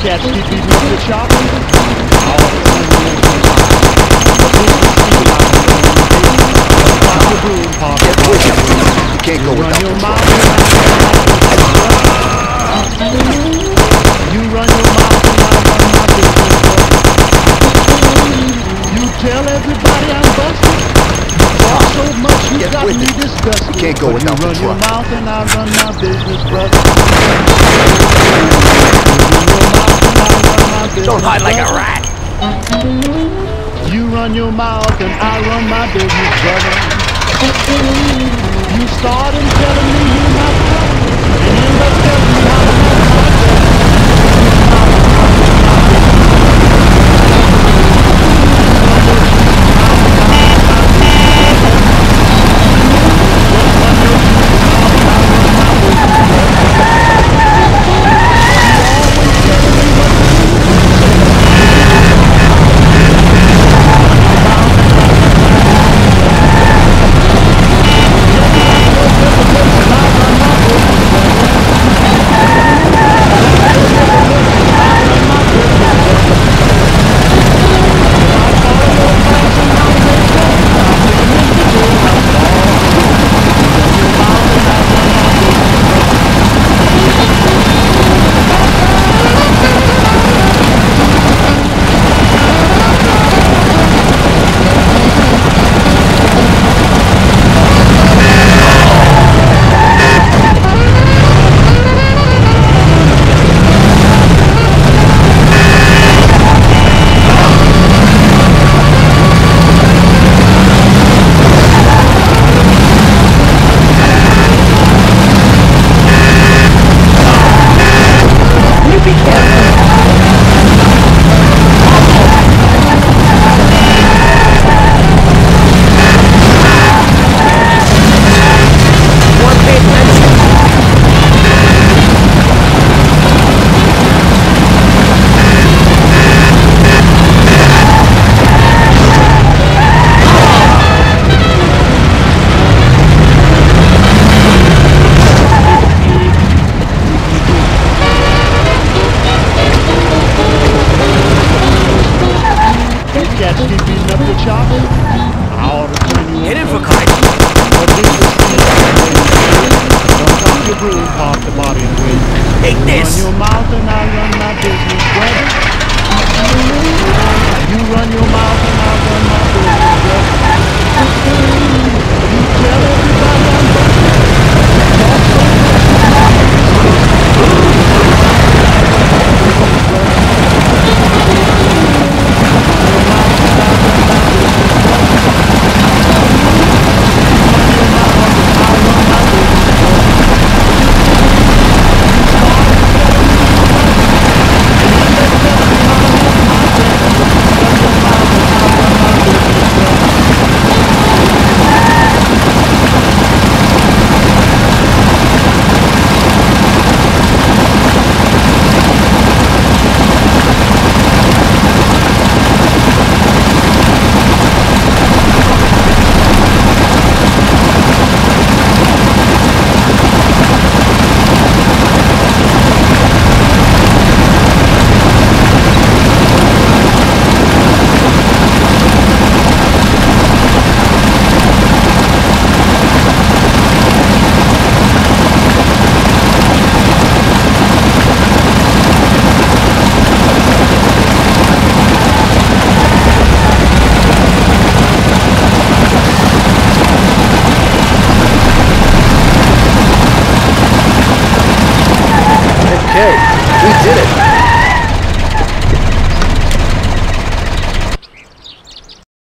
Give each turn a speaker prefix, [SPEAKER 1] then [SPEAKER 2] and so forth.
[SPEAKER 1] cats keep beating up the chop. You can't
[SPEAKER 2] go
[SPEAKER 1] without your mouth truck. and I You run your mouth and I run my business. You tell everybody I'm busted. Talk so much you Get got me disgusted. You can't go without you run your mouth and I run my business, brother. You run your mouth and I run my business, Don't hide like a
[SPEAKER 3] rat.
[SPEAKER 1] You run your mouth and I run my business, brother. You telling me cool chops. I'll you.
[SPEAKER 3] For kite. Take
[SPEAKER 1] this. Run your mouth and I run my business, brother. You run your mouth and I run